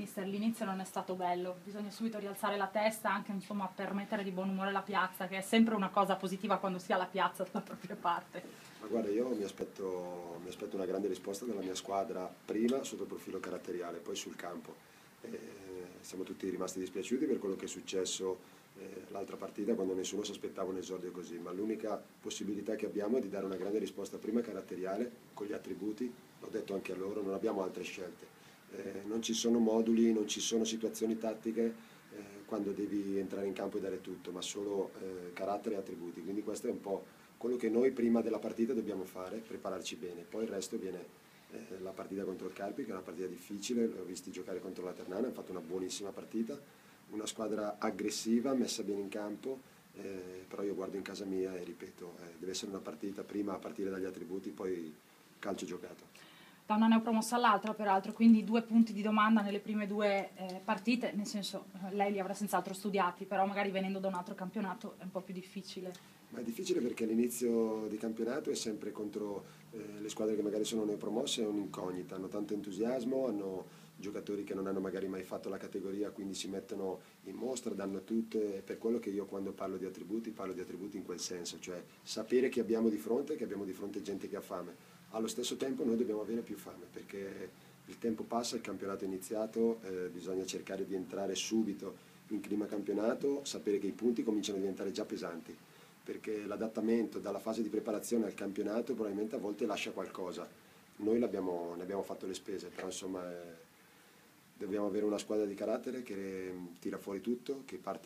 Mister, l'inizio non è stato bello, bisogna subito rialzare la testa, anche insomma, per mettere di buon umore la piazza, che è sempre una cosa positiva quando si ha la piazza dalla propria parte. Ma guarda, io mi aspetto, mi aspetto una grande risposta dalla mia squadra, prima sotto il profilo caratteriale, poi sul campo. Eh, siamo tutti rimasti dispiaciuti per quello che è successo eh, l'altra partita quando nessuno si aspettava un esordio così, ma l'unica possibilità che abbiamo è di dare una grande risposta prima caratteriale con gli attributi, l'ho detto anche a loro, non abbiamo altre scelte eh, non ci sono moduli, non ci sono situazioni tattiche eh, quando devi entrare in campo e dare tutto, ma solo eh, carattere e attributi. Quindi questo è un po' quello che noi prima della partita dobbiamo fare, prepararci bene. Poi il resto viene eh, la partita contro il Carpi, che è una partita difficile, l'ho visti giocare contro la Ternana, hanno fatto una buonissima partita, una squadra aggressiva, messa bene in campo, eh, però io guardo in casa mia e ripeto, eh, deve essere una partita prima a partire dagli attributi, poi calcio giocato da una neopromossa all'altra peraltro, quindi due punti di domanda nelle prime due eh, partite, nel senso eh, lei li avrà senz'altro studiati, però magari venendo da un altro campionato è un po' più difficile. Ma è difficile perché l'inizio di campionato è sempre contro eh, le squadre che magari sono neopromosse, è un'incognita, hanno tanto entusiasmo, hanno giocatori che non hanno magari mai fatto la categoria, quindi si mettono in mostra, danno tutto, è per quello che io quando parlo di attributi parlo di attributi in quel senso, cioè sapere che abbiamo di fronte, che abbiamo di fronte gente che ha fame allo stesso tempo noi dobbiamo avere più fame perché il tempo passa, il campionato è iniziato, eh, bisogna cercare di entrare subito in clima campionato, sapere che i punti cominciano a diventare già pesanti perché l'adattamento dalla fase di preparazione al campionato probabilmente a volte lascia qualcosa. Noi ne abbiamo fatto le spese, però insomma eh, dobbiamo avere una squadra di carattere che tira fuori tutto, che parte